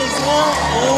一锅